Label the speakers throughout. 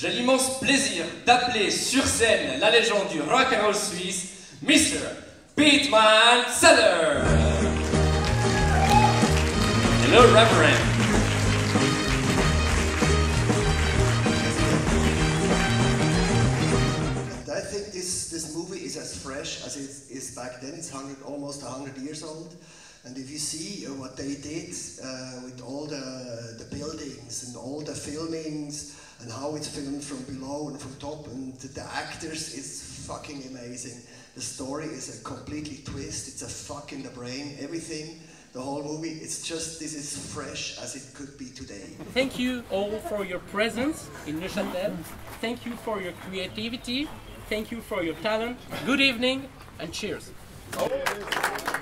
Speaker 1: j'ai l'immense plaisir d'appeler sur scène la légende du rock and roll suisse, Mr. Beat-Man Zeller. Hello, Reverend.
Speaker 2: And I think this, this movie is as fresh as it is back then. It's 100, almost 100 years old. And if you see uh, what they did uh, with all the, the buildings and all the filmings and how it's filmed from below and from top and the, the actors, it's fucking amazing. The story is a completely twist. It's a fuck in the brain. Everything, the whole movie, it's just, this is fresh as it could be today.
Speaker 3: Thank you all for your presence in Neuchâtel. Thank you for your creativity. Thank you for your talent. Good evening and cheers.
Speaker 4: Za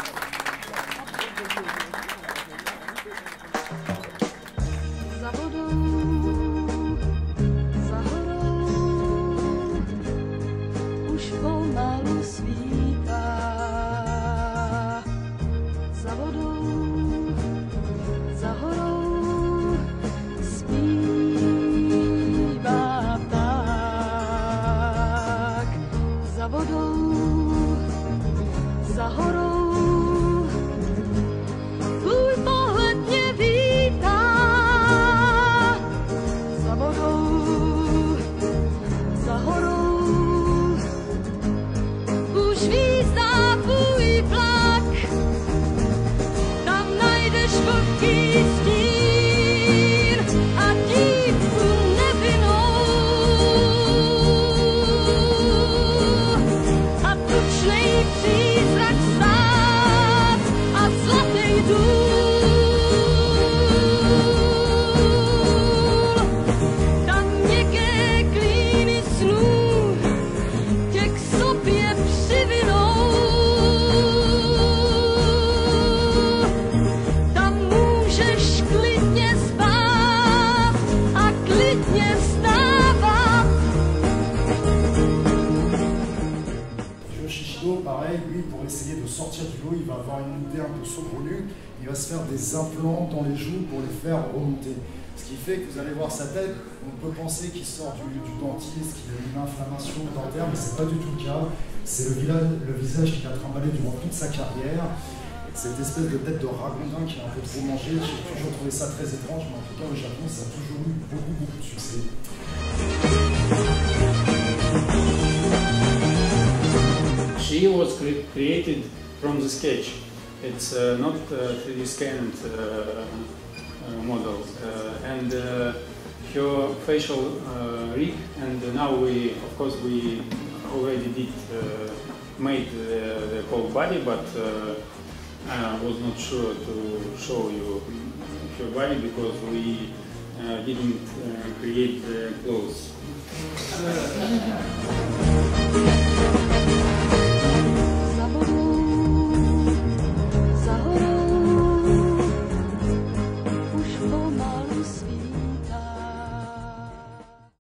Speaker 4: Za horou.
Speaker 5: Pareil, lui, pour essayer de sortir du lot, il va avoir une idée un peu saugrenue. Il va se faire des implants dans les joues pour les faire remonter. Ce qui fait que vous allez voir sa tête, on peut penser qu'il sort du, dentiste, qu'il a une inflammation dentaire, mais c'est pas du tout le cas. C'est le, visage qu'il a trimballé durant toute sa carrière. Cette espèce de tête de ragondin qui est un peu trop j'ai toujours trouvé ça très étrange, mais en tout cas au Japon, ça a toujours eu beaucoup, beaucoup de succès.
Speaker 6: Was cre- created from the sketch. It's uh, not uh, 3D scanned uh, uh, model, uh, and her facial rig. And now we, of course, we already did made the, whole body, but I was not sure to show you her body because we didn't create the clothes.